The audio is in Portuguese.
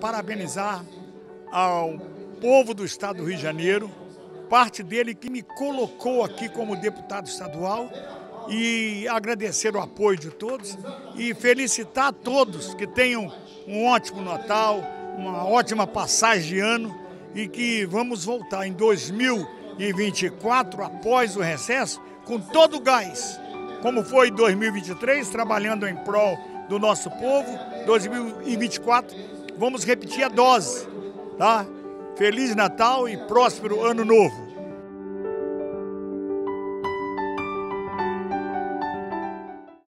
parabenizar ao povo do estado do Rio de Janeiro, parte dele que me colocou aqui como deputado estadual e agradecer o apoio de todos e felicitar a todos que tenham um ótimo Natal, uma ótima passagem de ano e que vamos voltar em 2024, após o recesso, com todo o gás, como foi em 2023, trabalhando em prol do nosso povo. 2024, vamos repetir a dose, tá? Feliz Natal e próspero Ano Novo.